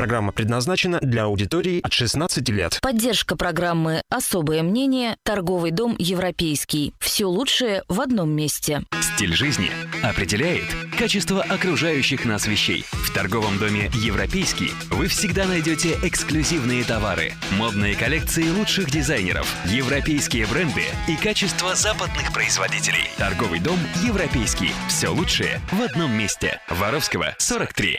Программа предназначена для аудитории от 16 лет. Поддержка программы «Особое мнение» торговый дом «Европейский». Все лучшее в одном месте. Стиль жизни определяет качество окружающих нас вещей. В торговом доме «Европейский» вы всегда найдете эксклюзивные товары, модные коллекции лучших дизайнеров, европейские бренды и качество западных производителей. Торговый дом «Европейский». Все лучшее в одном месте. Воровского, 43.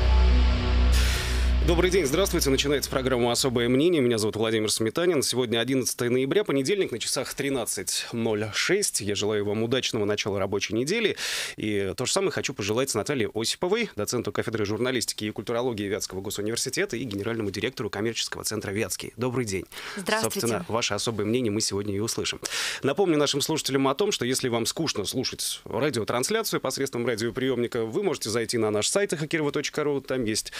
Добрый день, здравствуйте. Начинается программа «Особое мнение». Меня зовут Владимир Сметанин. Сегодня 11 ноября, понедельник, на часах 13.06. Я желаю вам удачного начала рабочей недели. И то же самое хочу пожелать Наталье Осиповой, доценту кафедры журналистики и культурологии Вятского госуниверситета и генеральному директору коммерческого центра «Вятский». Добрый день. Здравствуйте. Собственно, ваше особое мнение мы сегодня и услышим. Напомню нашим слушателям о том, что если вам скучно слушать радиотрансляцию посредством радиоприемника, вы можете зайти на наш сайт хакирова.ру. Там есть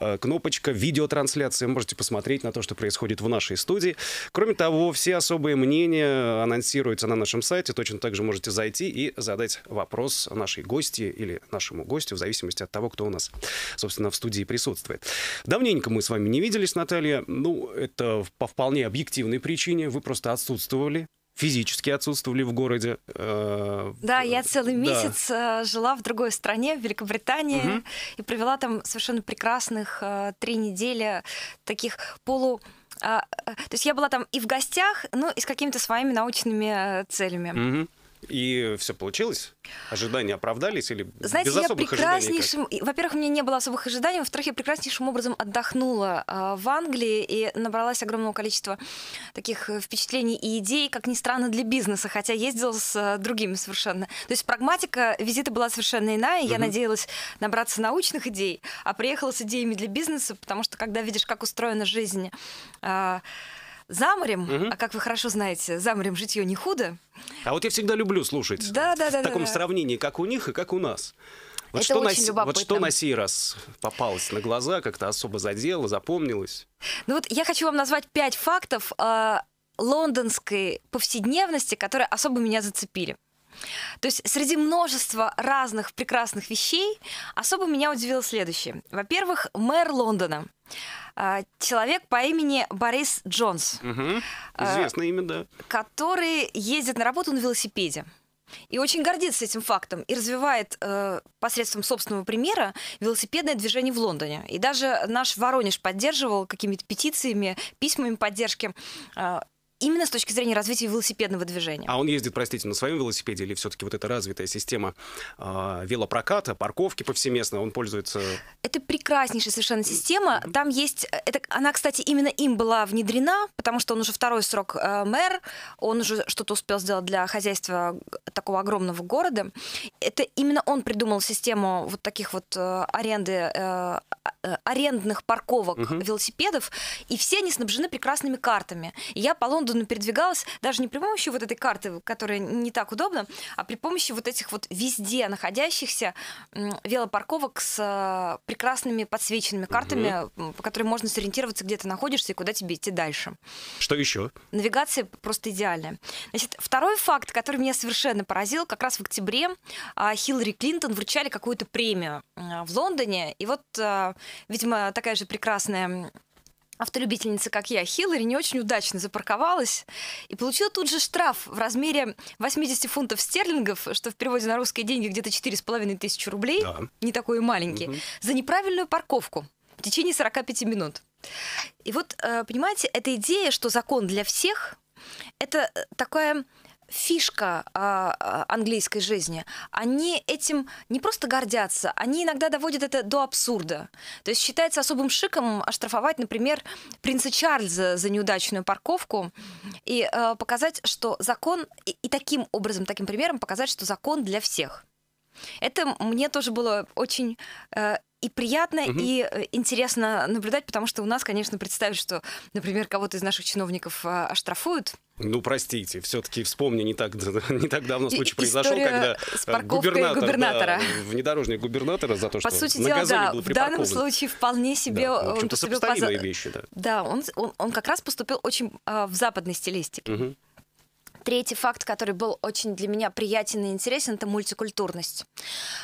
э, кнопочка видеотрансляции. Можете посмотреть на то, что происходит в нашей студии. Кроме того, все особые мнения анонсируются на нашем сайте. Точно так же можете зайти и задать вопрос нашей гости или нашему гостю, в зависимости от того, кто у нас, собственно, в студии присутствует. Давненько мы с вами не виделись, Наталья. Ну, это по вполне объективной причине. Вы просто отсутствовали физически отсутствовали в городе. Э, да, я целый да. месяц э, жила в другой стране, в Великобритании, угу. и провела там совершенно прекрасных э, три недели таких полу то есть я была там и в гостях, ну и с какими-то своими научными целями. Угу. И все получилось? Ожидания оправдались или Знаете, без я прекраснейшим... Во-первых, у меня не было особых ожиданий, во-вторых, я прекраснейшим образом отдохнула э, в Англии и набралась огромного количества таких э, впечатлений и идей, как ни странно, для бизнеса, хотя ездила с э, другими совершенно. То есть прагматика визита была совершенно иная, я надеялась набраться научных идей, а приехала с идеями для бизнеса, потому что когда видишь, как устроена жизнь... За морем, угу. а как вы хорошо знаете, за морем житье не худо. А вот я всегда люблю слушать да, да, да, в таком да, да. сравнении, как у них и как у нас. Вот Это что, очень на, вот что на сей раз попалось на глаза, как-то особо задело, запомнилось? Ну вот я хочу вам назвать пять фактов э, лондонской повседневности, которые особо меня зацепили. То есть среди множества разных прекрасных вещей особо меня удивило следующее. Во-первых, мэр Лондона. А, человек по имени Борис Джонс. Угу. Известное имя, да. Который ездит на работу на велосипеде. И очень гордится этим фактом и развивает э, посредством собственного примера велосипедное движение в Лондоне. И даже наш Воронеж поддерживал какими-то петициями, письмами поддержки э, именно с точки зрения развития велосипедного движения. А он ездит, простите, на своем велосипеде или все-таки вот эта развитая система э, велопроката, парковки повсеместно, он пользуется? Это прекраснейшая совершенно система. Там есть, это, она, кстати, именно им была внедрена, потому что он уже второй срок э, мэр, он уже что-то успел сделать для хозяйства такого огромного города. Это именно он придумал систему вот таких вот э, аренды, э, э арендных парковок угу. велосипедов, и все они снабжены прекрасными картами. И я по Лондону передвигалась даже не при помощи вот этой карты, которая не так удобна, а при помощи вот этих вот везде находящихся велопарковок с э, прекрасными подсвеченными картами, угу. по которым можно сориентироваться, где ты находишься и куда тебе идти дальше. Что еще? Навигация просто идеальная. Значит, второй факт, который меня совершенно поразил, как раз в октябре а, Хиллари Клинтон вручали какую-то премию в Лондоне, и вот, а, видимо, такая же прекрасная автолюбительница, как я, Хиллари, не очень удачно запарковалась и получила тут же штраф в размере 80 фунтов стерлингов, что в переводе на русские деньги где-то 4,5 тысячи рублей, да. не такой маленький, угу. за неправильную парковку в течение 45 минут. И вот, э, понимаете, эта идея, что закон для всех, это э, такая фишка а, английской жизни. Они этим не просто гордятся, они иногда доводят это до абсурда. То есть считается особым шиком оштрафовать, например, принца Чарльза за неудачную парковку и а, показать, что закон, и, и таким образом, таким примером показать, что закон для всех. Это мне тоже было очень э, и приятно, угу. и э, интересно наблюдать, потому что у нас, конечно, представить, что, например, кого-то из наших чиновников э, оштрафуют. Ну, простите, все-таки вспомни, не так, не так давно случай и, произошел, когда э, губернатор, губернатора. Да, внедорожник губернатора за то, что По сути дела, да, в данном случае вполне себе да, он поступил по... вещи, да. Да, он, он, он как раз поступил очень э, в западной стилистике. Угу. Третий факт, который был очень для меня приятен и интересен, это мультикультурность.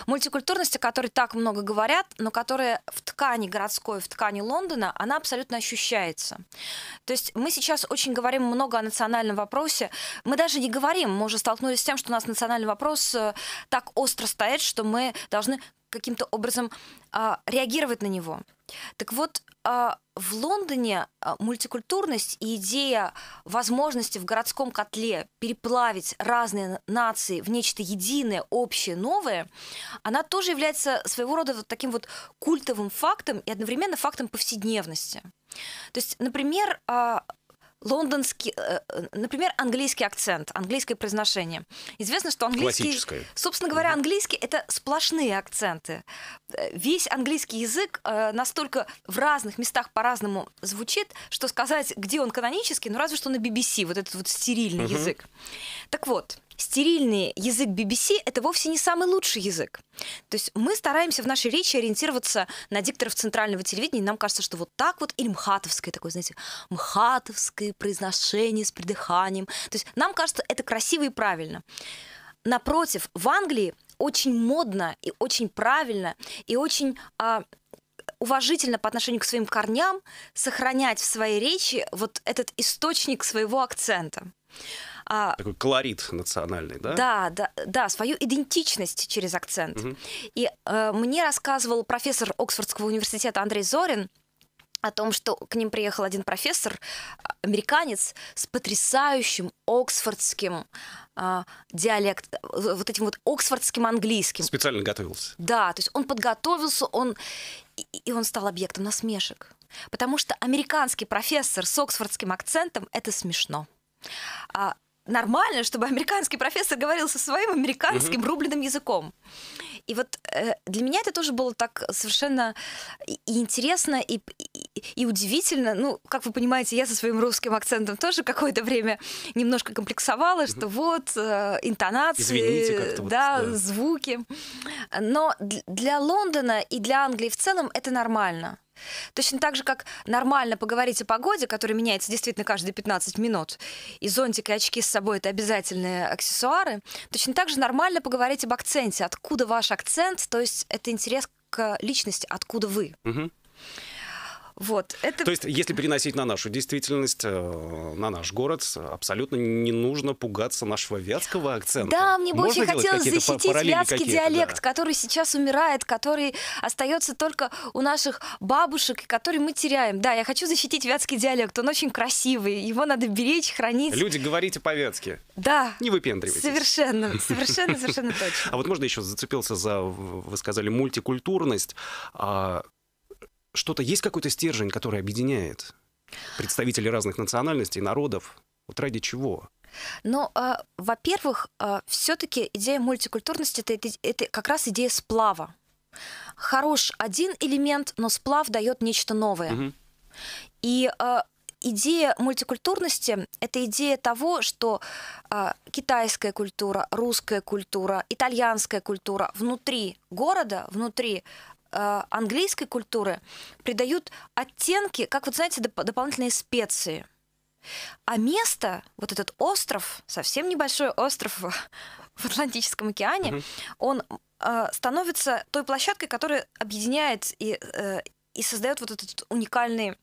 Мультикультурность, о которой так много говорят, но которая в ткани городской, в ткани Лондона, она абсолютно ощущается. То есть мы сейчас очень говорим много о национальном вопросе. Мы даже не говорим, мы уже столкнулись с тем, что у нас национальный вопрос э, так остро стоит, что мы должны каким-то образом а, реагировать на него. Так вот, а, в Лондоне а, мультикультурность и идея возможности в городском котле переплавить разные нации в нечто единое, общее, новое, она тоже является своего рода вот таким вот культовым фактом и одновременно фактом повседневности. То есть, например, а, лондонский, э, э, например, английский акцент, английское произношение. Известно, что английский, собственно говоря, английский это сплошные акценты. Э, весь английский язык настолько в разных местах по-разному звучит, что сказать, где он канонический, ну разве что на BBC, вот этот вот стерильный угу. язык. Так вот, стерильный язык BBC — это вовсе не самый лучший язык. То есть мы стараемся в нашей речи ориентироваться на дикторов центрального телевидения, и нам кажется, что вот так вот, или мхатовское такое, знаете, мхатовское произношение с придыханием. То есть нам кажется, это красиво и правильно. Напротив, в Англии очень модно и очень правильно и очень а, уважительно по отношению к своим корням сохранять в своей речи вот этот источник своего акцента. А, Такой колорит национальный, да? Да, да, да, свою идентичность через акцент. Угу. И э, мне рассказывал профессор Оксфордского университета Андрей Зорин, о том, что к ним приехал один профессор, американец, с потрясающим оксфордским э, диалект, вот этим вот оксфордским английским. Специально готовился. Да, то есть он подготовился, он и, и он стал объектом насмешек. Потому что американский профессор с оксфордским акцентом это смешно. А нормально, чтобы американский профессор говорил со своим американским угу. рубленым языком. И вот э, для меня это тоже было так совершенно и, интересно, и, и, и удивительно. Ну, как вы понимаете, я со своим русским акцентом тоже какое-то время немножко комплексовала, что вот э, интонации, Извините, да, вот, да, звуки. Но для Лондона и для Англии в целом это нормально. Точно так же, как нормально поговорить о погоде, которая меняется действительно каждые 15 минут, и зонтик и очки с собой — это обязательные аксессуары, точно так же нормально поговорить об акценте. Откуда ваш акцент? То есть это интерес к личности, откуда вы. Угу. Вот, это... То есть, если переносить на нашу действительность, э, на наш город, абсолютно не нужно пугаться нашего вятского акцента. Да, мне бы очень хотелось защитить вятский диалект, да. который сейчас умирает, который остается только у наших бабушек, который мы теряем. Да, я хочу защитить вятский диалект, он очень красивый, его надо беречь, хранить. Люди, говорите по-вятски. Да. Не выпендривайтесь. Совершенно, совершенно, совершенно точно. А вот можно еще зацепился за, вы сказали, мультикультурность. А что-то есть какой-то стержень, который объединяет представителей разных национальностей, народов? Вот ради чего? Ну, э, во-первых, э, все-таки идея мультикультурности это, это, это как раз идея сплава. Хорош один элемент, но сплав дает нечто новое. Угу. И э, идея мультикультурности – это идея того, что э, китайская культура, русская культура, итальянская культура внутри города, внутри Э, английской культуры придают оттенки, как вот знаете, доп- дополнительные специи. А место, вот этот остров, совсем небольшой остров в Атлантическом океане, mm-hmm. он э, становится той площадкой, которая объединяет и, э, и создает вот этот уникальный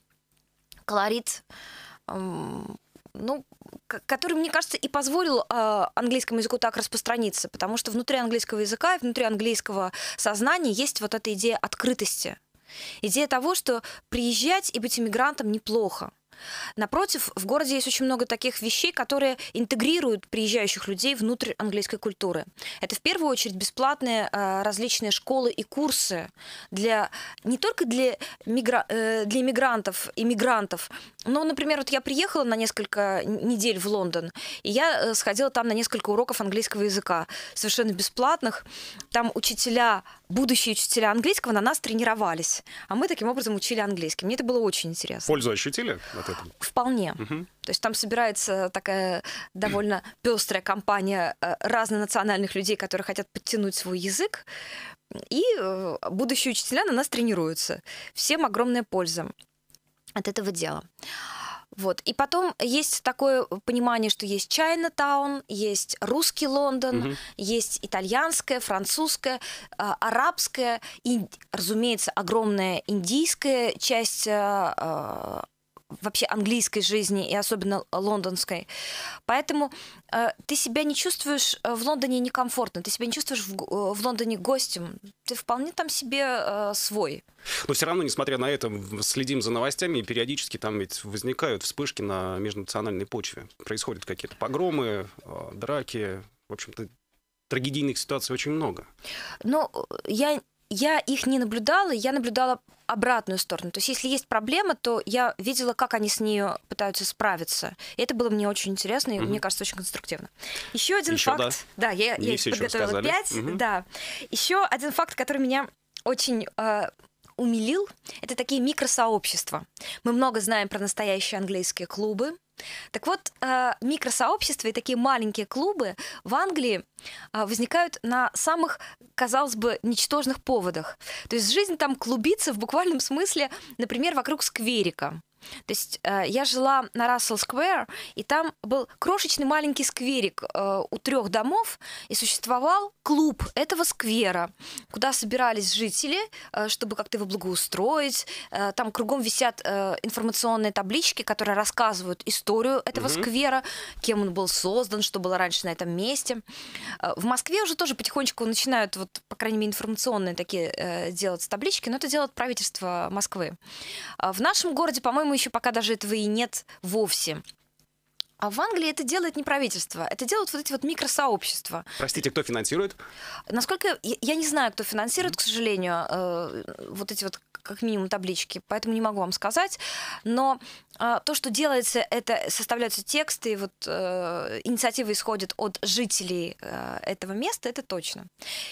колорит э, ну, который, мне кажется, и позволил э, английскому языку так распространиться, потому что внутри английского языка и внутри английского сознания есть вот эта идея открытости. Идея того, что приезжать и быть иммигрантом неплохо. Напротив, в городе есть очень много таких вещей, которые интегрируют приезжающих людей внутрь английской культуры. Это в первую очередь бесплатные э, различные школы и курсы для не только для, мигра, э, для иммигрантов, иммигрантов, но, например, вот я приехала на несколько недель в Лондон, и я э, сходила там на несколько уроков английского языка, совершенно бесплатных. Там учителя будущие учителя английского на нас тренировались, а мы таким образом учили английский. Мне это было очень интересно. Пользу ощутили от этого? Вполне. Угу. То есть там собирается такая довольно пестрая компания э, разнонациональных людей, которые хотят подтянуть свой язык, и э, будущие учителя на нас тренируются. Всем огромная польза от этого дела. Вот. И потом есть такое понимание, что есть Чайна-таун, есть русский Лондон, Мгм. есть итальянское, французское, а, арабское, и, разумеется, огромная индийская часть а, а, вообще английской жизни и особенно лондонской. Поэтому э, ты себя не чувствуешь э, в Лондоне некомфортно, ты себя не чувствуешь в, э, в Лондоне гостем, ты вполне там себе э, свой. Но все равно, несмотря на это, следим за новостями, и периодически там ведь возникают вспышки на межнациональной почве. Происходят какие-то погромы, э, драки. В общем-то, трагедийных ситуаций очень много. Но э, я, я их не наблюдала, я наблюдала обратную сторону. То есть, если есть проблема, то я видела, как они с ней пытаются справиться. И это было мне очень интересно и, Мгм. мне кажется, очень конструктивно. Еще один Ещё, факт. Да, я, Не я ещё подготовила пять. Мгм. Да. Еще один факт, который меня очень э, умилил, это такие микросообщества. Мы много знаем про настоящие английские клубы. Так вот, э, микросообщества и такие маленькие клубы в Англии э, возникают на самых, казалось бы, ничтожных поводах. То есть жизнь там клубится в буквальном смысле, например, вокруг скверика. То есть э, я жила на Рассел Сквер, и там был крошечный маленький скверик э, у трех домов, и существовал клуб этого сквера, куда собирались жители, э, чтобы как-то его благоустроить. Там кругом висят информационные таблички, которые рассказывают историю этого Мгм. сквера, кем он был создан, что было раньше на этом месте. В Москве уже тоже потихонечку начинают, вот, по крайней мере, информационные такие делать таблички, но это делает правительство Москвы. В нашем городе, по-моему, еще пока даже этого и нет вовсе. А в Англии это делает не правительство, это делают вот эти вот микросообщества. Простите, кто финансирует? Насколько я, я не знаю, кто финансирует, к сожалению, э, вот эти вот как минимум таблички, поэтому не могу вам сказать. Но э, то, что делается, это составляются тексты, и вот э, инициатива исходит от жителей э, этого места, это точно.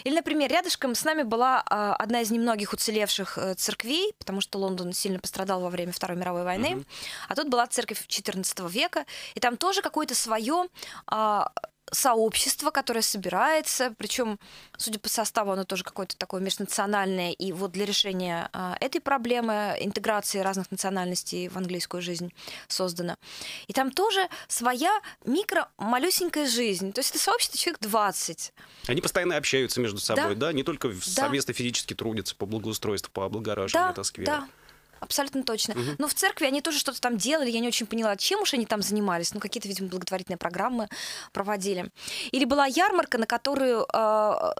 Или, например, рядышком с нами была э, одна из немногих уцелевших э, церквей, потому что Лондон сильно пострадал во время Второй мировой войны, Мгм. а тут была церковь XIV века, и там тоже какое-то свое сообщество, которое собирается, причем, судя по составу, оно тоже какое-то такое межнациональное, и вот для решения а, этой проблемы интеграции разных национальностей в английскую жизнь создано. И там тоже своя микро-малюсенькая жизнь, то есть это сообщество человек 20. Они постоянно общаются между собой, да? Да. Не только Да. совместно физически трудятся по благоустройству, по облагораживанию Да, сквера. да. Абсолютно точно. Но в церкви они тоже что-то там делали, я не очень поняла, чем уж они там занимались. Ну, какие-то, видимо, благотворительные программы проводили. Или была ярмарка, на которую, э,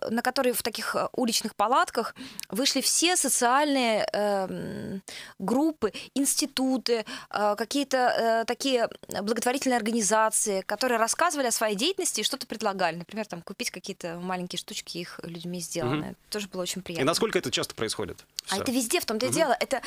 на которой в таких э, уличных палатках вышли все социальные э, группы, институты, э, какие-то э, такие благотворительные организации, которые рассказывали о своей деятельности и что-то предлагали. Например, там купить какие-то маленькие штучки их людьми сделанные. Тоже было очень И приятно. насколько это часто происходит? А Всё. это везде, в том-то и дело. Это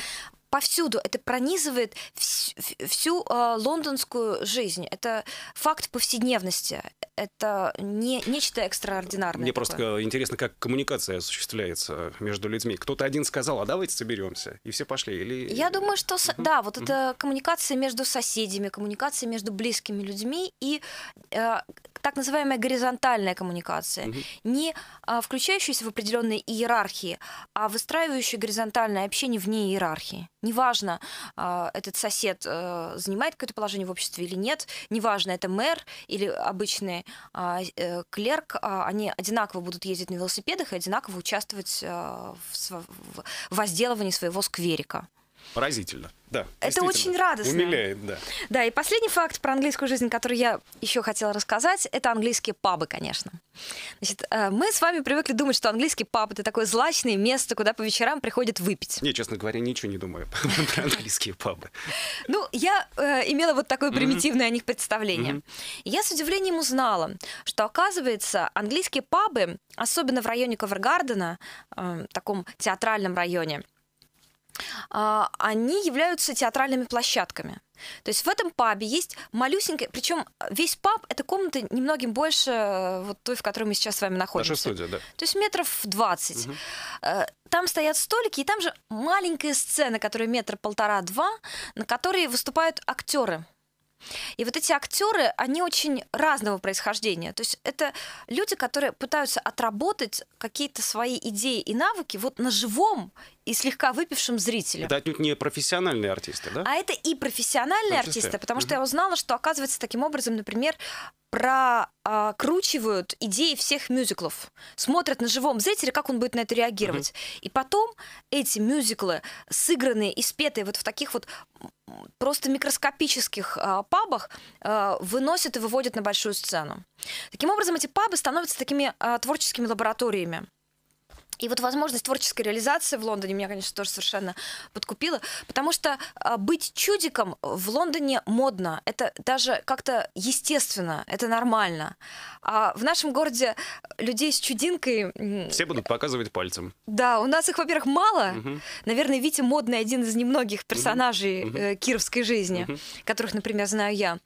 повсюду. Это пронизывает вс- всю э, лондонскую жизнь. Это факт повседневности. Это не нечто экстраординарное. Мне такое. просто интересно, как коммуникация осуществляется между людьми. Кто-то один сказал, а давайте соберемся, и все пошли. Или... Я думаю, что со- да, вот это коммуникация между соседями, коммуникация между близкими людьми и э, так называемая горизонтальная коммуникация, не а, включающаяся в определенные иерархии, а выстраивающая горизонтальное общение вне иерархии. Неважно, а, этот сосед э, занимает какое-то положение в обществе или нет, неважно, это мэр или обычный а, э, клерк, а, они одинаково будут ездить на велосипедах и одинаково участвовать а, в в возделывании своего скверика. Поразительно, да. Это очень радостно. Умиляет, да. Да, и последний факт про английскую жизнь, который я еще хотела рассказать, это английские пабы, конечно. Значит, э, мы с вами привыкли думать, что английский паб это такое злачное место, куда по вечерам приходят выпить. Не, честно говоря, ничего не думаю про английские пабы. Ну, я э, имела вот такое примитивное о них представление. Я с удивлением узнала, что, оказывается, английские пабы, особенно в районе Ковергардена, э, таком театральном районе, они являются театральными площадками. То есть в этом пабе есть малюсенькая, причем весь паб это комната немногим больше э, вот той, в которой мы сейчас с вами находимся. Наша студия, да. То есть метров 20. Э, Там стоят столики, и там же маленькая сцена, которая метр полтора-два, на которой выступают актеры. И вот эти актеры, они очень разного происхождения. То есть это люди, которые пытаются отработать какие-то свои идеи и навыки вот на живом и слегка выпившем зрителе. Это отнюдь не профессиональные артисты, да? А это и профессиональные Артисты. потому что Мгм. я узнала, что, оказывается, таким образом, например, прокручивают идеи всех мюзиклов, смотрят на живом зрителе, как он будет на это реагировать. И потом эти мюзиклы, сыгранные и спетые вот в таких вот просто микроскопических а, пабах, а, выносят и выводят на большую сцену. Таким образом, эти пабы становятся такими а, творческими лабораториями. И вот возможность творческой реализации в Лондоне меня, конечно, тоже совершенно подкупила, потому что а, быть чудиком в Лондоне модно. Это даже как-то естественно, это нормально. А в нашем городе людей с чудинкой... Все будут показывать пальцем. Да, у нас их, во-первых, мало. Мгм. Наверное, Витя модный один из немногих персонажей э, кировской жизни, Мгм. которых, например, знаю я.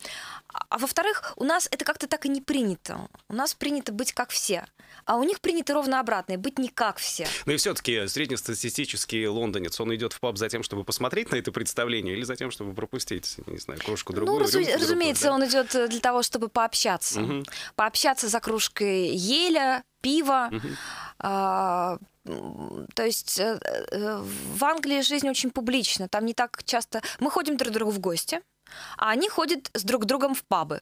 А, во-вторых, у нас это как-то так и не принято. У нас принято быть как все. А у них принято ровно обратное, быть не как все. Ну и все-таки среднестатистический лондонец, он идет в паб за тем, чтобы посмотреть на это представление или за тем, чтобы пропустить, не знаю, кружку другую? ну, разу- рюмку другую, разумеется, да? он идет э, для того, чтобы пообщаться. Мгм. Пообщаться за кружкой еля, пива. Мгм. А, то есть э, э, в Англии жизнь очень публична. Там не так часто... Мы ходим друг к другу в гости, а они ходят с друг другом в пабы.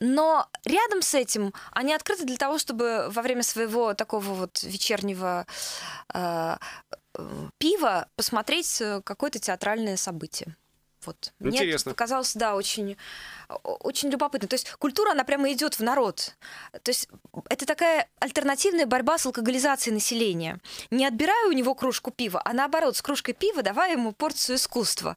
Но рядом с этим они открыты для того, чтобы во время своего такого вот вечернего э, э, пива посмотреть э, какое-то театральное событие. Вот. Мне Интересно. показалось, да, очень, очень любопытно. То есть культура, она прямо идет в народ. То есть это такая альтернативная борьба с алкоголизацией населения. Не отбирая у него кружку пива, а наоборот, с кружкой пива давая ему порцию искусства.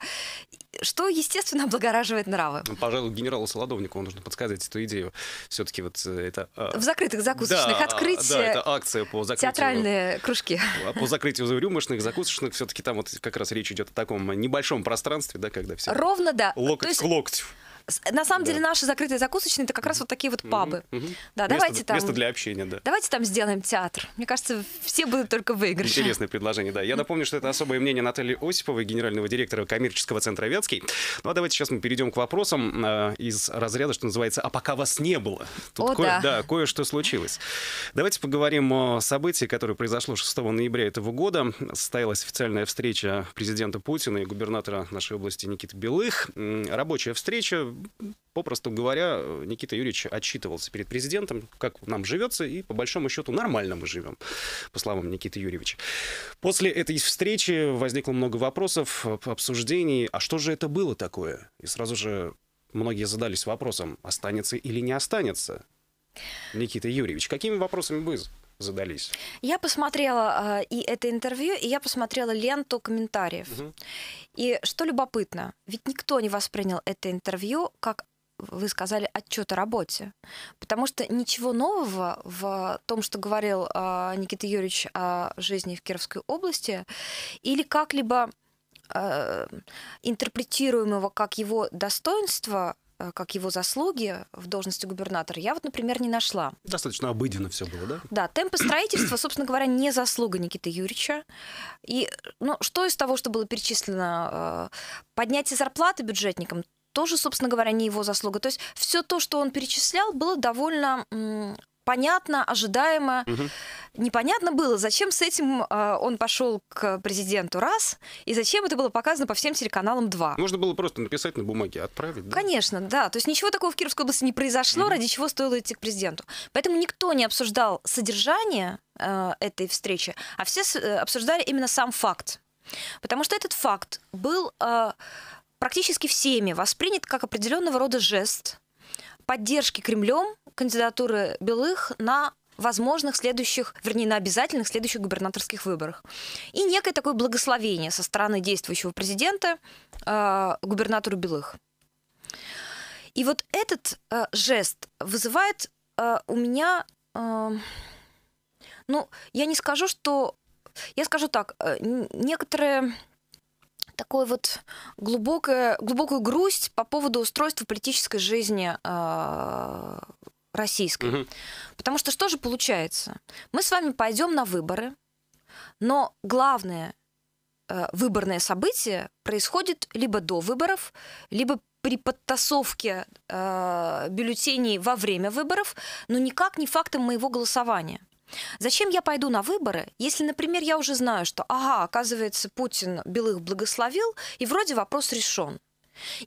Что, естественно, облагораживает нравы. Ну, Пожалуй, генералу Солодовникову нужно подсказать эту идею. Все-таки вот э, это... а, В закрытых закусочных да, открыть Да, это акция по закрытию... театральные кружки. а По закрытию рюмочных, закусочных, все-таки там вот как раз речь идет о таком небольшом пространстве, да, когда все Ровно, да. Локоть есть, к локтю. На самом Да. деле наши закрытые закусочные это как раз вот такие вот пабы. Мгм. Да, Место- давайте там. Место для общения, да. Давайте там сделаем театр. Мне кажется, все будут только выигрыши. Интересное предложение, да. Я напомню, что это особое мнение Натальи Осиповой, генерального директора коммерческого центра «Вятский». Ну а давайте сейчас мы перейдем к вопросам э, из разряда, что называется «А пока вас не было». Тут О, кое- да. кое-что случилось. Давайте поговорим о событии, которое произошло 6 ноября этого года. Состоялась официальная встреча президента Путина и губернатора нашей области Никиты Белых. Рабочая встреча, попросту говоря, э, Никита Юрьевич отчитывался перед президентом, как нам живется, и по большому счету нормально мы живем, по словам Никиты Юрьевича. После этой встречи возникло много вопросов, об- обсуждений. А что же это было такое? И сразу же многие задались вопросом, останется или не останется Никита Юрьевич. Какими вопросами вы задались? Я посмотрела э, и это интервью, и я посмотрела ленту комментариев. Мгм. И что любопытно, ведь никто не воспринял это интервью как вы сказали, отчет о работе. Потому что ничего нового в том, что говорил э, Никита Юрьевич о жизни в Кировской области, или как-либо э, интерпретируемого как его достоинство, как его заслуги в должности губернатора, я вот, например, не нашла. Достаточно обыденно все было, да? Да, темпы строительства, собственно говоря, не заслуга Никиты Юрьевича. И ну, что из того, что было перечислено? э, Поднятие зарплаты бюджетникам тоже, собственно говоря, не его заслуга. То есть все то, что он перечислял, было довольно понятно, ожидаемо. Мгм. Непонятно было, зачем с этим э, он пошел к президенту раз, и зачем это было показано по всем телеканалам два. Можно было просто написать на бумаге, отправить, да? Конечно, да. То есть ничего такого в Кировской области не произошло, ради чего стоило идти к президенту. Поэтому никто не обсуждал содержание э, этой встречи, а все э, обсуждали именно сам факт. Потому что этот факт был э, практически всеми воспринят как определенного рода жест поддержки Кремлем кандидатуры Белых на возможных следующих, вернее, на обязательных следующих губернаторских выборах. И некое такое благословение со стороны действующего президента э, губернатору Белых. И вот этот э, жест вызывает э, у меня, э, ну, я не скажу, что, я скажу так, э, н- некоторое такое вот глубокое, глубокую грусть по поводу устройства политической жизни э, российской. Мгм. Потому что что же получается? Мы с вами пойдем на выборы, но главное э, выборное событие происходит либо до выборов, либо при подтасовке э, бюллетеней во время выборов, но никак не фактом моего голосования. Зачем я пойду на выборы, если, например, я уже знаю, что, ага, оказывается, Путин белых благословил, и вроде вопрос решен.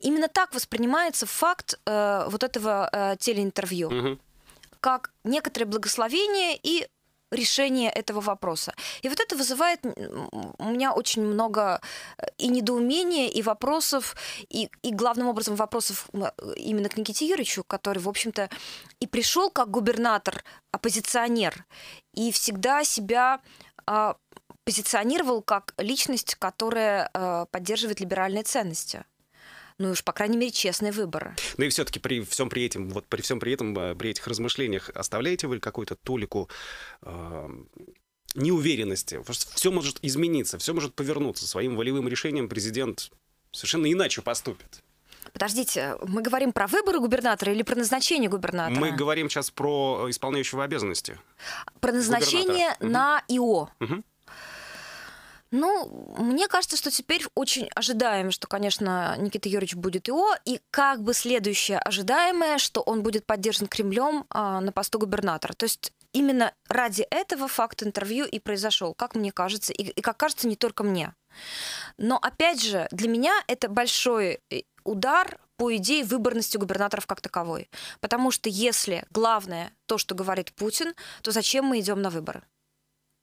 Именно так воспринимается факт э, вот этого э, телеинтервью, Мгм. как некоторое благословение и решение этого вопроса. И вот это вызывает у меня очень много э, и недоумения, и вопросов, и, и главным образом вопросов м, именно к Никите Юрьевичу, который, в общем-то, и пришел как губернатор, оппозиционер, и всегда себя а, позиционировал как личность, которая а, поддерживает либеральные ценности. Ну и уж, по крайней мере, честные выборы. Ну и все-таки при всем при этом, вот при всем при этом, при этих размышлениях оставляете вы какую-то толику э, неуверенности? Все может измениться, все может повернуться. Своим волевым решением президент совершенно иначе поступит. Подождите, мы говорим про выборы губернатора или про назначение губернатора? Мы говорим сейчас про исполняющего обязанности. Про назначение на ИО. Мгм. Ну, мне кажется, что теперь очень ожидаемо, что, конечно, Никита Юрьевич будет ИО, и как бы следующее ожидаемое, что он будет поддержан Кремлем а, на посту губернатора. То есть именно ради этого факт интервью и произошел, как мне кажется, и, и как кажется не только мне. Но опять же, для меня это большой э, удар по идее выборности губернаторов как таковой. Потому что если главное то, что говорит Путин, то зачем мы идем на выборы?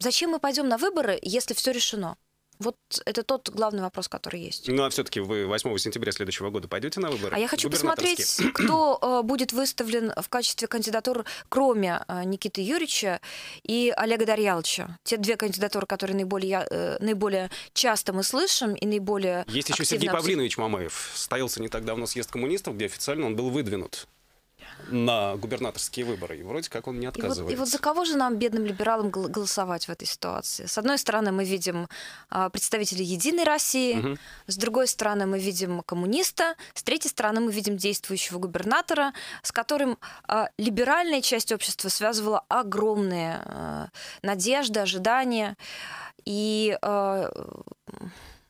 Зачем мы пойдем на выборы, если все решено? Вот это тот главный вопрос, который есть. Ну а все-таки вы 8 сентября следующего года пойдете на выборы? А я хочу посмотреть, кто э, будет выставлен в качестве кандидатур, кроме э, Никиты Юрьевича и Олега Дарьяловича. Те две кандидатуры, которые наиболее, э, наиболее часто мы слышим и наиболее Есть еще Сергей обсужд- Павлинович Мамаев. Состоялся не так давно съезд коммунистов, где официально он был выдвинут на губернаторские выборы. И вроде как он не И вот, отказывается. и вот за кого же нам, бедным либералам, гол- голосовать в этой ситуации? С одной стороны, мы видим а, представителей Единой России, Мгм. с другой стороны, мы видим коммуниста, с третьей стороны, мы видим действующего губернатора, с которым а, либеральная часть общества связывала огромные а, надежды, ожидания. И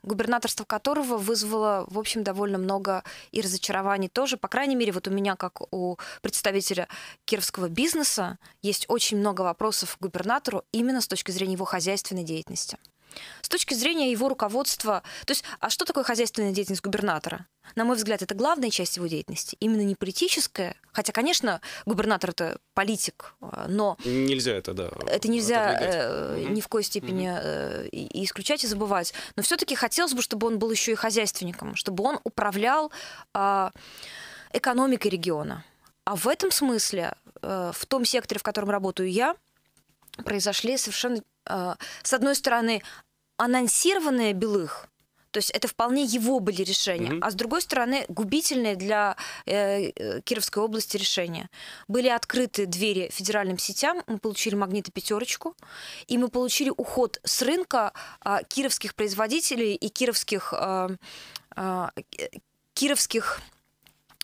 губернаторство которого вызвало, в общем, довольно много и разочарований тоже. По крайней мере, вот у меня, как у представителя кировского бизнеса, есть очень много вопросов к губернатору именно с точки зрения его хозяйственной деятельности. С точки зрения его руководства, то есть, а что такое хозяйственная деятельность губернатора? На мой взгляд, это главная часть его деятельности, именно не политическая, хотя, конечно, губернатор это политик, э, но Нельзя это, да. это нельзя э, ни в коей степени э, и исключать и забывать. Но все-таки хотелось бы, чтобы он был еще и хозяйственником, чтобы он управлял а, экономикой региона. А в этом смысле, э, в том секторе, в котором работаю я, произошли совершенно, э, с одной стороны, анонсированные белых, то есть это вполне его были решения, Мгм. а с другой стороны губительные для э, э, Кировской области решения. Были открыты двери федеральным сетям, мы получили магниты пятерочку, и мы получили уход с рынка а, кировских производителей и кировских а, а, э, кировских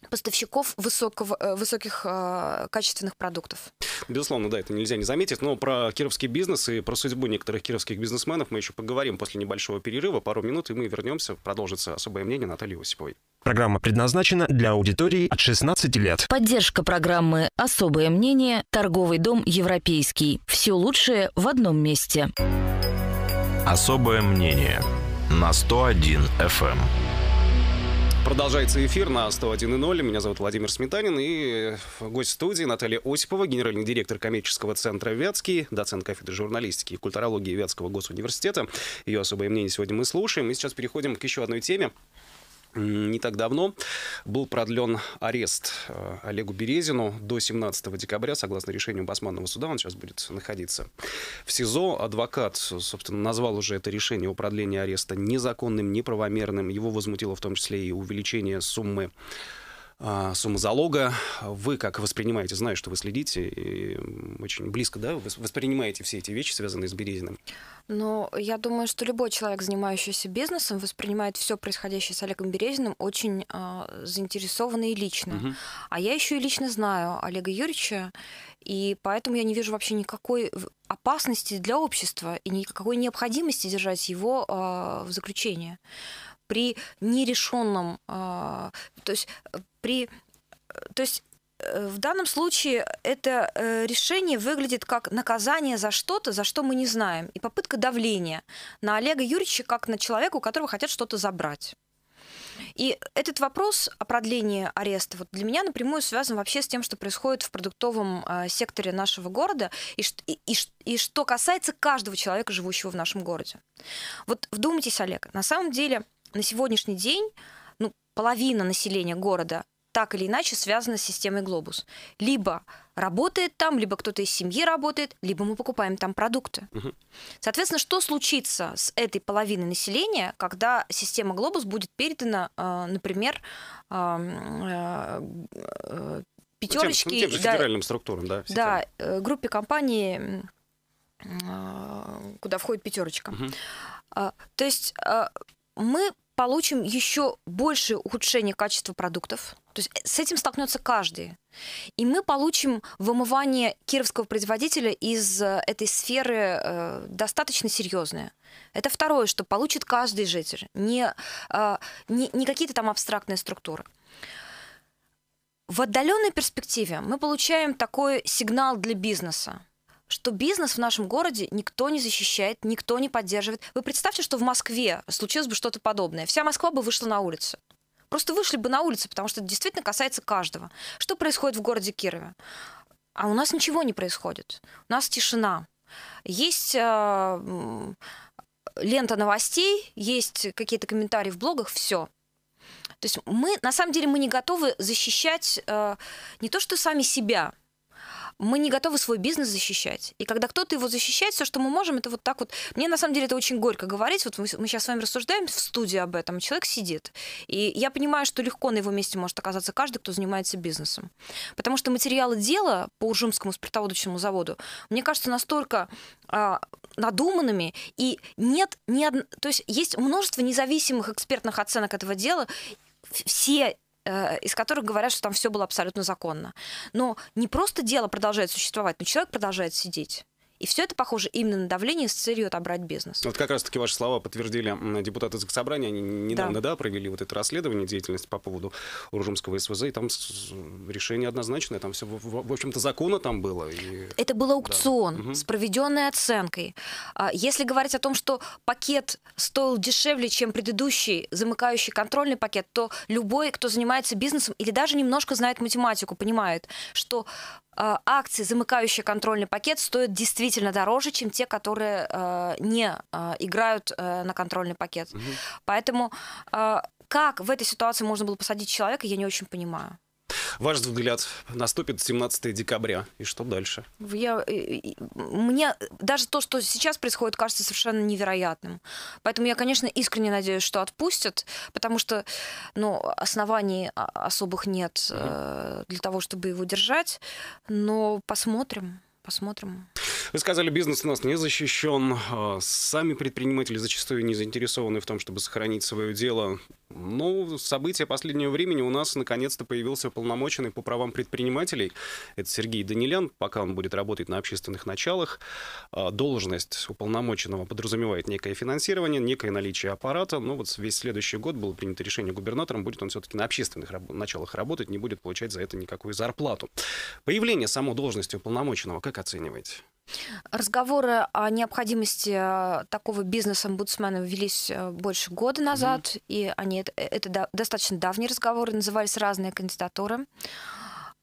поставщиков высокого, э, высоких а, качественных продуктов. Безусловно, да, это нельзя не заметить. Но про кировский бизнес и про судьбу некоторых кировских бизнесменов мы еще поговорим после небольшого перерыва. Пару минут, и мы вернемся. Продолжится особое мнение Натальи Осиповой. Программа предназначена для аудитории от 16 лет. Поддержка программы «Особое мнение» торговый дом «Европейский». Все лучшее в одном месте. Особое мнение на 101 FM. Продолжается эфир на 101.0. Меня зовут Владимир Сметанин и гость студии Наталья Осипова, генеральный директор коммерческого центра «Вятский», доцент кафедры журналистики и культурологии Вятского госуниверситета. Ее особое мнение сегодня мы слушаем. И сейчас переходим к еще одной теме. Не так давно был продлен арест э, Олегу Березину до 17 декабря, согласно решению Басманного суда. Он сейчас будет находиться в СИЗО. Адвокат, собственно, назвал уже это решение о продлении ареста незаконным, неправомерным. Его возмутило в том числе и увеличение суммы а, суммы залога. Вы как воспринимаете, знаю, что вы следите и очень близко, да, вос- воспринимаете все эти вещи, связанные с Березиным. Но я думаю, что любой человек, занимающийся бизнесом, воспринимает все происходящее с Олегом Березиным очень а, заинтересованно и лично. Мгм. А я еще и лично знаю Олега Юрьевича, и поэтому я не вижу вообще никакой опасности для общества и никакой необходимости держать его а, в заключении. При нерешенном, а, то есть э, при, то есть э, в данном случае это э, решение выглядит как наказание за что-то, за что мы не знаем, и попытка давления на Олега Юрьевича как на человека, у которого хотят что-то забрать. И этот вопрос о продлении ареста вот для меня напрямую связан вообще с тем, что происходит в продуктовом э, секторе нашего города и, и, и, и что касается каждого человека, живущего в нашем городе. Вот вдумайтесь, Олег, на самом деле на сегодняшний день ну, половина населения города так или иначе связана с системой Глобус. Либо работает там, либо кто-то из семьи работает, либо мы покупаем там продукты. Угу. Соответственно, что случится с этой половиной населения, когда система Глобус будет передана, э, например, пятерочки... Ну, тем, тем же федеральным да, структурам, да? Да, э, группе компаний, куда входит пятерочка. Угу. То есть мы получим еще больше ухудшение качества продуктов. То есть э, с этим столкнется каждый. И мы получим вымывание кировского производителя из э, этой сферы э, достаточно серьезное. Это второе, что получит каждый житель, не, э, не, не какие-то там абстрактные структуры. В отдаленной перспективе мы получаем такой сигнал для бизнеса что бизнес в нашем городе никто не защищает, никто не поддерживает. Вы представьте, что в Москве случилось бы что-то подобное. Вся Москва бы вышла на улицу. Просто вышли бы на улицу, потому что это действительно касается каждого. Что происходит в городе Кирове? А у нас ничего не происходит. У нас тишина. Есть э, лента новостей, есть какие-то комментарии в блогах, все. То есть мы, на самом деле, мы не готовы защищать э, не то, что сами себя, мы не готовы свой бизнес защищать. И когда кто-то его защищает, все, что мы можем, это вот так вот. Мне на самом деле это очень горько говорить. Вот мы, мы сейчас с вами рассуждаем в студии об этом, человек сидит. И я понимаю, что легко на его месте может оказаться каждый, кто занимается бизнесом. Потому что материалы дела по Уржумскому спиртоводочному заводу, мне кажется, настолько а, надуманными, и нет ни одно... То есть есть множество независимых экспертных оценок этого дела, все из которых говорят, что там все было абсолютно законно. Но не просто дело продолжает существовать, но человек продолжает сидеть. И все это похоже именно на давление с целью отобрать бизнес. Вот как раз-таки ваши слова подтвердили депутаты Заксобрания. Они недавно да. Да, провели вот это расследование деятельности по поводу Уржумского СВЗ. И там решение однозначное. Там все, в, в общем-то, законно там было. И... Это был аукцион да. с проведенной оценкой. А, если говорить о том, что пакет стоил дешевле, чем предыдущий замыкающий контрольный пакет, то любой, кто занимается бизнесом или даже немножко знает математику, понимает, что акции, замыкающие контрольный пакет, стоят действительно дороже, чем те, которые э, не э, играют э, на контрольный пакет. Угу. Поэтому как в этой ситуации можно было посадить человека, я не очень понимаю. Ваш взгляд, наступит 17 декабря, и что дальше? Я, мне даже то, что сейчас происходит, кажется совершенно невероятным. Поэтому я, конечно, искренне надеюсь, что отпустят, потому что ну, оснований особых нет mm-hmm. для того, чтобы его держать. Но посмотрим посмотрим. Вы сказали, бизнес у нас не защищен. А, сами предприниматели зачастую не заинтересованы в том, чтобы сохранить свое дело. Ну, события последнего времени у нас наконец-то появился полномоченный по правам предпринимателей. Это Сергей Данилян, пока он будет работать на общественных началах. А, должность уполномоченного подразумевает некое финансирование, некое наличие аппарата. Но вот весь следующий год было принято решение губернатором, будет он все-таки на общественных началах работать, не будет получать за это никакую зарплату. Появление самой должности уполномоченного, как оцениваете? Разговоры о необходимости э, такого бизнес-омбудсмена велись э, больше года назад, mm-hmm. и они это, это достаточно давние разговоры, назывались разные кандидатуры.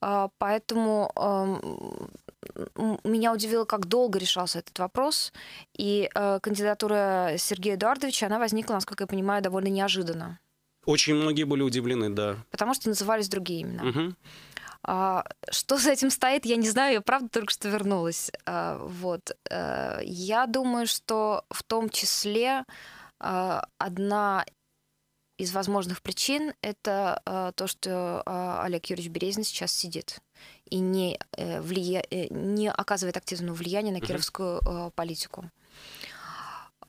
А, поэтому эм, меня удивило, как долго решался этот вопрос. И э, кандидатура Сергея Эдуардовича, она возникла, насколько я понимаю, довольно неожиданно. Очень многие были удивлены, да. Потому что назывались другие имена. Угу. А, что за этим стоит, я не знаю, я правда только что вернулась. А, вот. Э, я думаю, что в том числе а, одна из возможных причин это то, что Олег Юрьевич Березин сейчас сидит и не, э, влия... Э, не оказывает активного влияния на кировскую политику.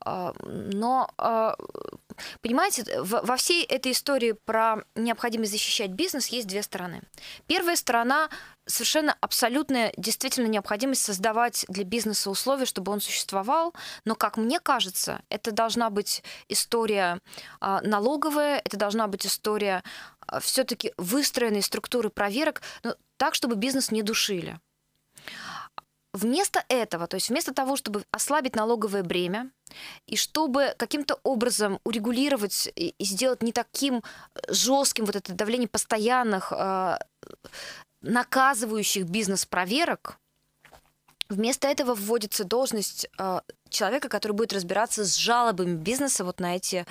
Но Понимаете, во всей этой истории про необходимость защищать бизнес есть две стороны. Первая сторона совершенно абсолютная действительно необходимость создавать для бизнеса условия, чтобы он существовал. Но, как мне кажется, это должна быть история а, налоговая, это должна быть история а, все-таки выстроенной структуры проверок, но так, чтобы бизнес не душили. Вместо этого, то есть вместо того, чтобы ослабить налоговое бремя, и чтобы каким-то образом урегулировать и сделать не таким жестким вот это давление постоянных а, наказывающих бизнес-проверок, Вместо этого вводится должность э, человека, который будет разбираться с жалобами бизнеса вот на эти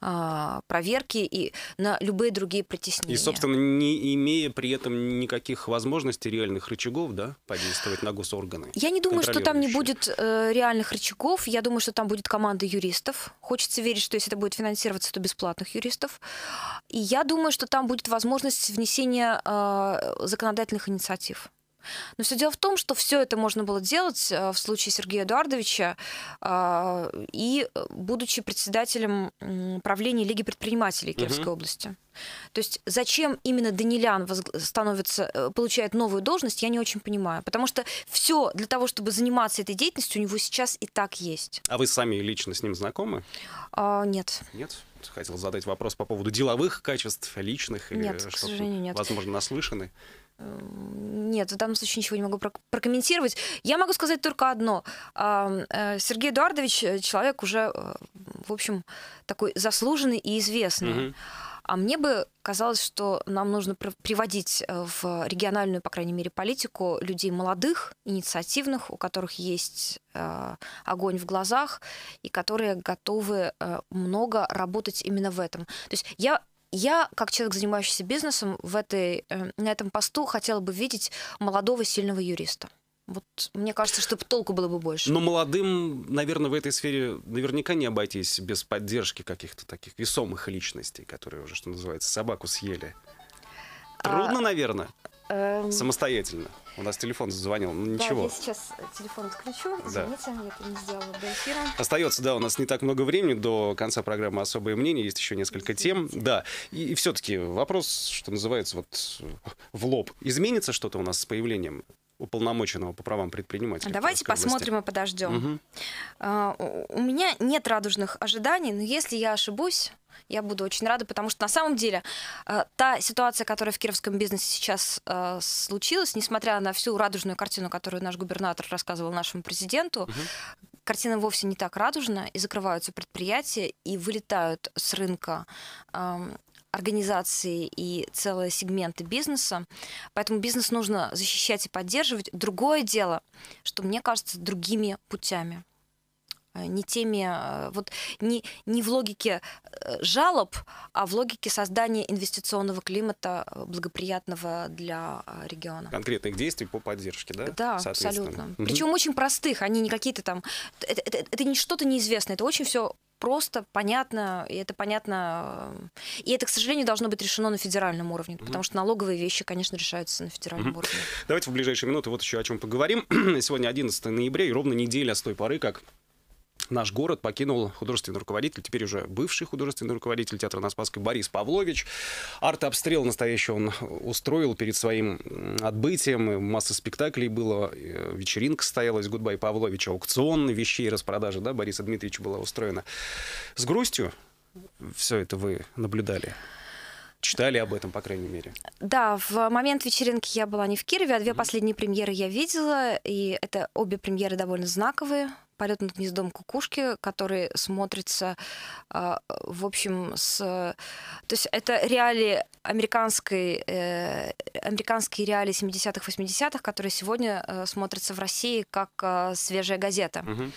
э, проверки и на любые другие притеснения. И, собственно, не имея при этом никаких возможностей реальных рычагов, да, подействовать на госорганы. Я не думаю, что там не будет э, реальных рычагов. Я думаю, что там будет команда юристов. Хочется верить, что если это будет финансироваться, то бесплатных юристов. И я думаю, что там будет возможность внесения э, законодательных инициатив. Но все дело в том, что все это можно было делать э, в случае Сергея Эдуардовича а, и э, будучи председателем правления Лиги предпринимателей Киевской угу. области. То есть зачем именно Данилян становится, э, получает новую должность, я не очень понимаю. Потому что все для того, чтобы заниматься этой деятельностью, у него сейчас и так есть. А вы сами лично с ним знакомы? А, нет. Нет? Хотел задать вопрос по поводу деловых качеств, личных. Нет, или к сожалению, нет. Возможно, наслышаны. Нет, в данном случае ничего не могу прокомментировать. Я могу сказать только одно. Э, Сергей Эдуардович э, человек уже, э, в общем, такой заслуженный и известный. Угу. А мне бы казалось, что нам нужно приводить в региональную, по крайней мере, политику людей молодых, инициативных, у которых есть огонь в глазах и которые готовы много работать именно в этом. То есть я я, как человек, занимающийся бизнесом, в этой, э, на этом посту хотела бы видеть молодого сильного юриста. Вот мне кажется, чтобы толку было бы больше. Но молодым, наверное, в этой сфере наверняка не обойтись без поддержки каких-то таких весомых личностей, которые уже, что называется, собаку съели. Трудно, а, наверное, эм... самостоятельно. У нас телефон зазвонил, ну ничего. Да, я сейчас телефон отключу, извините, да. я это не сделала до эфира. Остается, да, у нас не так много времени до конца программы «Особое мнение», есть еще несколько тем. Да, и, и все-таки вопрос, что называется, вот в лоб. Изменится что-то у нас с появлением уполномоченного по правам предпринимателя. Давайте посмотрим и подождем. Угу. Uh, у меня нет радужных ожиданий, но если я ошибусь, я буду очень рада, потому что на самом деле uh, та ситуация, которая в кировском бизнесе сейчас uh, случилась, несмотря на всю радужную картину, которую наш губернатор рассказывал нашему президенту, угу. картина вовсе не так радужна, и закрываются предприятия, и вылетают с рынка организации и целые сегменты бизнеса. Поэтому бизнес нужно защищать и поддерживать. Другое дело, что мне кажется, другими путями э, не теми, э, вот не, не в логике э, жалоб, а в логике создания инвестиционного климата благоприятного для региона. Конкретных действий по поддержке, да? Да, абсолютно. Угу. Причем очень простых, они не какие-то там, это, это, это не что-то неизвестное, это очень все просто, понятно, и это понятно. Э, и это, к сожалению, должно быть решено на федеральном уровне, mm-hmm. потому что налоговые вещи, конечно, решаются на федеральном mm-hmm. уровне. Давайте в ближайшие минуты вот еще о чем поговорим. Сегодня 11 ноября, и ровно неделя с той поры, как наш город покинул художественный руководитель, теперь уже бывший художественный руководитель театра на Спасской Борис Павлович. Арт-обстрел настоящий он устроил перед своим отбытием. Масса спектаклей было, вечеринка состоялась «Goodbye Павлович», аукцион вещей распродажи да, Бориса Дмитриевича была устроена. С грустью все это вы наблюдали? Читали об этом, по крайней мере. Да, в момент вечеринки я была не в Кирове, а две mm-hmm. последние премьеры я видела, и это обе премьеры довольно знаковые полет над гнездом кукушки, который смотрится, а, в общем, с... То есть это реалии американской, э, американские реалии 70-х, 80-х, которые сегодня э, смотрятся в России как э, свежая газета. Угу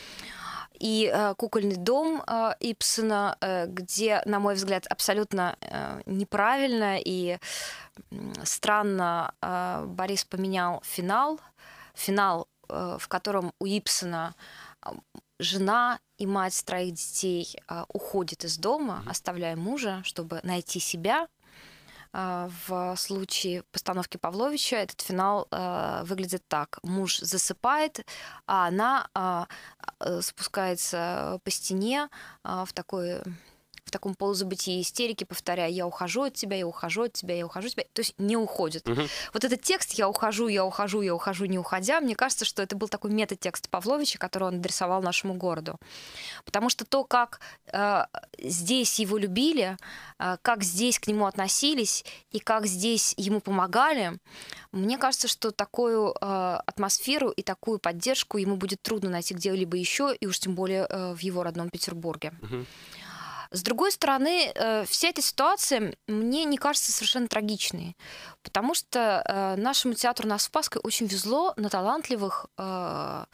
и э, кукольный дом э, Ипсона, э, где, на мой взгляд, абсолютно э, неправильно и э, странно э, Борис поменял финал. Финал, э, в котором у Ипсона жена и мать троих детей а, уходит из дома, оставляя мужа, чтобы найти себя. А, в случае постановки Павловича этот финал а, выглядит так. Муж засыпает, а она спускается по стене в такой в таком полузабытии истерики, повторяя «я ухожу от тебя, я ухожу от тебя, я ухожу от тебя», то есть не уходит. Мгм. Вот этот текст «я ухожу, я ухожу, я ухожу, не уходя», мне кажется, что это был такой метатекст Павловича, который он адресовал нашему городу. Потому что то, как э, здесь его любили, э, как здесь к нему относились и как здесь ему помогали, мне кажется, что такую э, атмосферу и такую поддержку ему будет трудно найти где-либо еще, и уж тем более э, в его родном Петербурге. Мгм. С другой стороны, э, вся эта ситуация мне не кажется совершенно трагичной, потому что э, нашему театру на Спасской очень везло на талантливых э,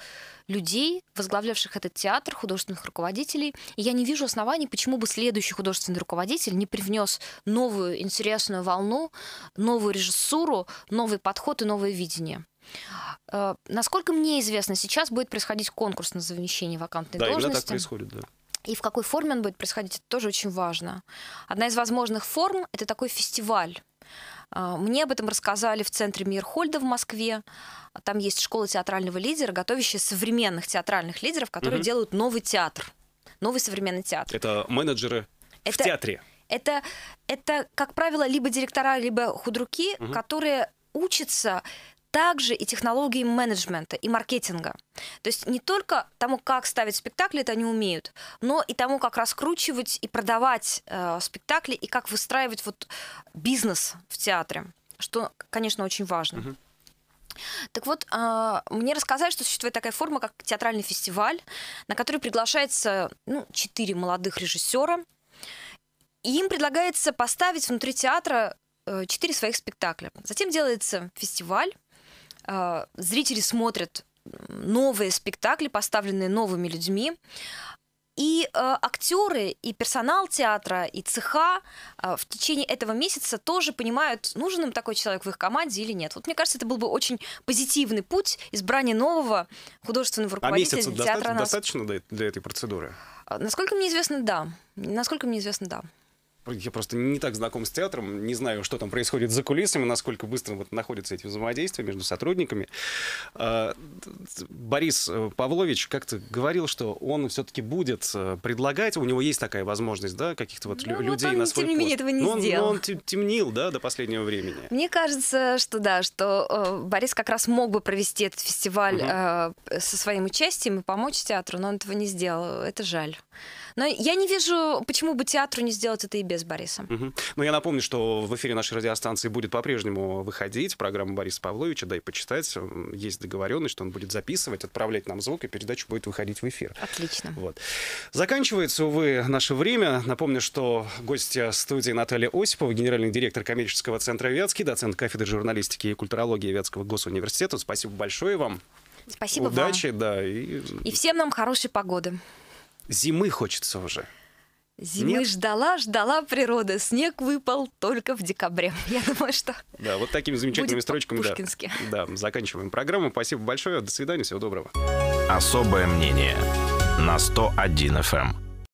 людей, возглавлявших этот театр, художественных руководителей. И я не вижу оснований, почему бы следующий художественный руководитель не привнес новую интересную волну, новую режиссуру, новый подход и новое видение. Э, Насколько мне известно, сейчас будет происходить конкурс на замещение вакантной Да, должности. так происходит, да. И в какой форме он будет происходить, это тоже очень важно. Одна из возможных форм — это такой фестиваль. А, Мне об этом рассказали в центре Мирхольда в Москве. Там есть школа театрального лидера, готовящая современных театральных лидеров, которые Мгм. делают новый театр, новый современный театр. Это менеджеры в Это- театре. Это, это, как правило, либо директора, либо худруки, Мгм. которые учатся также и технологиям менеджмента, и маркетинга. То есть не только тому, как ставить спектакли, это они умеют, но и тому, как раскручивать и продавать э, спектакли, и как выстраивать вот бизнес в театре, что, конечно, очень важно. Мгм. Так вот, а, мне рассказали, что существует такая форма, как театральный фестиваль, на который приглашается ну, четыре молодых режиссера, и им предлагается поставить внутри театра э, четыре своих спектакля. Затем делается фестиваль, э, зрители смотрят новые спектакли, поставленные новыми людьми. И э, актеры, и персонал театра, и цеха э, в течение этого месяца тоже понимают, нужен им такой человек в их команде или нет. Вот мне кажется, это был бы очень позитивный путь избрания нового художественного А руководителя месяца театра доста- «Нас». достаточно для- для этой процедуры? А, Насколько мне известно, да. Насколько мне известно, да. Я просто не так знаком с театром, не знаю, что там происходит за кулисами, насколько быстро вот находятся эти взаимодействия между сотрудниками. А, Борис э, Павлович как-то говорил, что он все-таки будет э, предлагать, у него есть такая возможность, да, каких-то вот Ну, лю- вот людей он, на тем свой не менее, этого не но он, сделал. но он те- темнил, да, до последнего времени. Мне кажется, что да, что э, Борис как раз мог бы провести этот фестиваль э, со своим участием и помочь театру, но он этого не сделал. Это жаль. Но я не вижу, почему бы театру не сделать это и без Бориса. Мгм. Ну, я напомню, что в эфире нашей радиостанции будет по-прежнему выходить программа Бориса Павловича, дай почитать. М, Есть договоренность, что он будет записывать, отправлять нам звук, и передача будет выходить в эфир. Отлично. Вот. Заканчивается, увы, наше время. Напомню, что гостья студии Наталья Осипова, генеральный директор коммерческого центра «Вятский», доцент кафедры журналистики и культурологии Вятского госуниверситета. Спасибо большое вам. Спасибо Удачи, да. И вам. И всем нам хорошей погоды. зимы хочется уже. Зимы Нет? ждала, ждала природа. Снег выпал только в декабре. Я думаю, что Да, вот такими замечательными будет строчками, да. по-пушкински. Да, заканчиваем программу. Спасибо большое. До свидания. Всего доброго. Особое мнение на 101 FM.